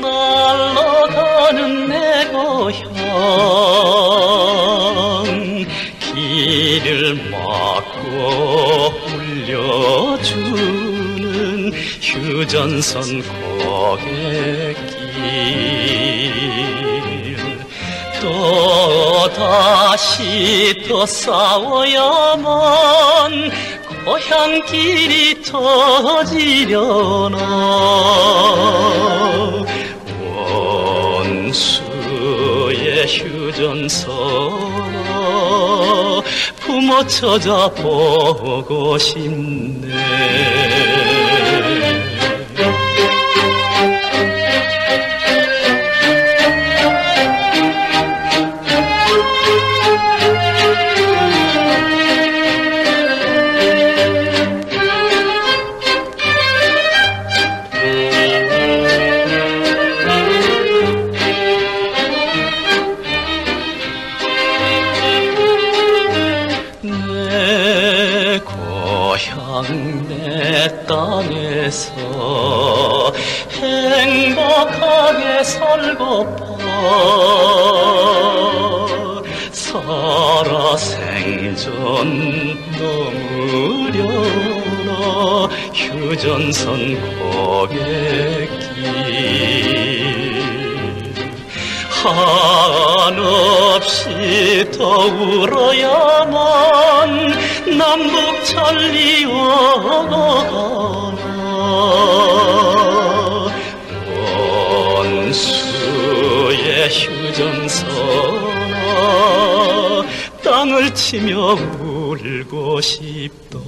날아가는 내 고향. 길을 막고 울려주는 휴전선 고갯길. 또 다시 또 싸워야만 고향길이 터지려나. 원수의 휴전선 부모 찾아보고 싶네 땅에서 행복하게 살고파 살아 생전 넘으려나 휴전선 고갯길. 한없이 더 울어야만 남북 천리워가나 원수의 휴전선아 땅을 치며 울고 싶다